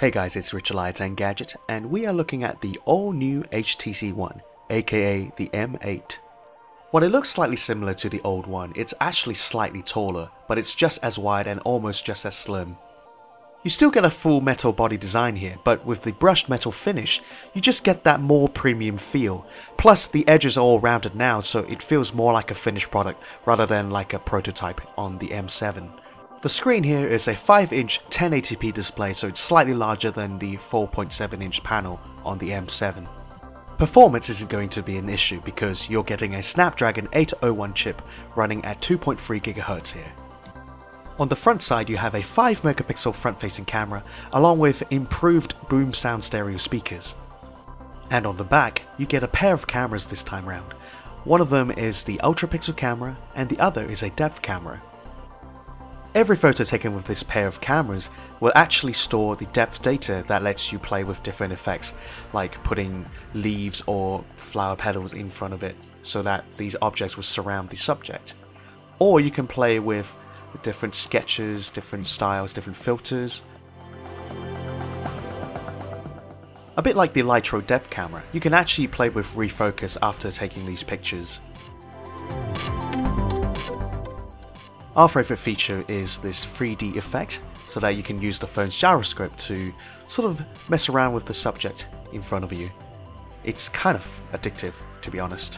Hey guys, it's Richard Lai Engadget, and we are looking at the all-new HTC One, aka the M8. While it looks slightly similar to the old one, it's actually slightly taller, but it's just as wide and almost just as slim. You still get a full metal body design here, but with the brushed metal finish, you just get that more premium feel. Plus, the edges are all rounded now, so it feels more like a finished product rather than like a prototype on the M7. The screen here is a 5-inch 1080p display, so it's slightly larger than the 4.7-inch panel on the M7. Performance isn't going to be an issue because you're getting a Snapdragon 801 chip running at 2.3 GHz here. On the front side you have a 5 megapixel front facing camera along with improved BoomSound stereo speakers. And on the back you get a pair of cameras this time round. One of them is the UltraPixel camera and the other is a depth camera. Every photo taken with this pair of cameras will actually store the depth data that lets you play with different effects, like putting leaves or flower petals in front of it so that these objects will surround the subject. Or you can play with different sketches, different styles, different filters. A bit like the Lytro depth camera, you can actually play with refocus after taking these pictures. Our favourite feature is this 3D effect, so that you can use the phone's gyroscope to sort of mess around with the subject in front of you. It's kind of addictive, to be honest.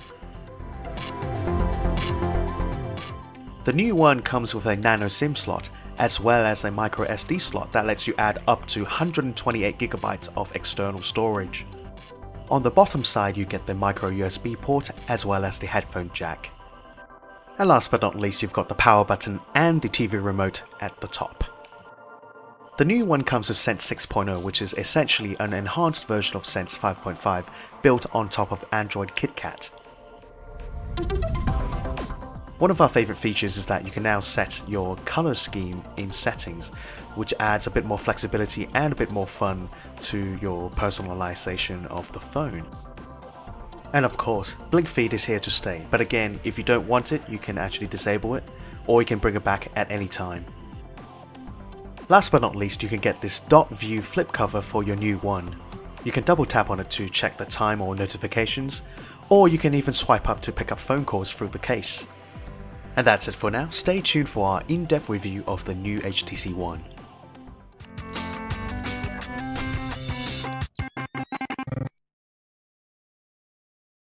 The new one comes with a nano SIM slot, as well as a micro SD slot that lets you add up to 128GB of external storage. On the bottom side you get the micro USB port as well as the headphone jack. And last but not least, you've got the power button and the TV remote at the top. The new one comes with Sense 6.0, which is essentially an enhanced version of Sense 5.5 built on top of Android KitKat. One of our favourite features is that you can now set your colour scheme in settings, which adds a bit more flexibility and a bit more fun to your personalisation of the phone. And of course, BlinkFeed is here to stay, but again, if you don't want it, you can actually disable it, or you can bring it back at any time. Last but not least, you can get this dot view flip cover for your new one. You can double tap on it to check the time or notifications, or you can even swipe up to pick up phone calls through the case. And that's it for now, stay tuned for our in-depth review of the new HTC One.